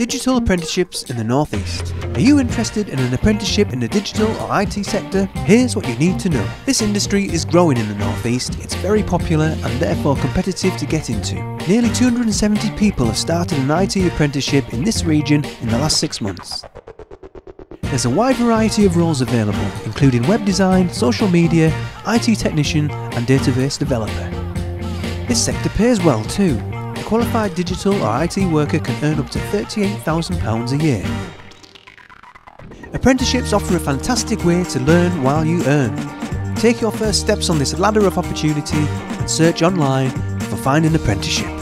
Digital apprenticeships in the Northeast. Are you interested in an apprenticeship in the digital or IT sector? Here's what you need to know. This industry is growing in the Northeast, it's very popular and therefore competitive to get into. Nearly 270 people have started an IT apprenticeship in this region in the last six months. There's a wide variety of roles available, including web design, social media, IT technician, and database developer. This sector pays well too. Qualified digital or IT worker can earn up to £38,000 a year. Apprenticeships offer a fantastic way to learn while you earn. Take your first steps on this ladder of opportunity and search online for Find an Apprenticeship.